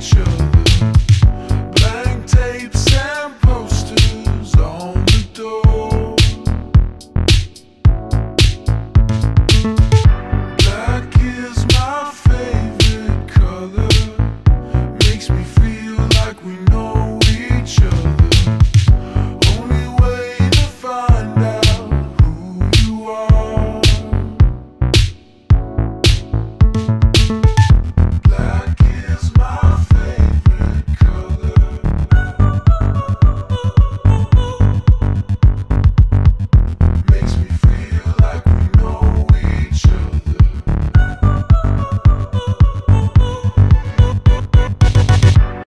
show.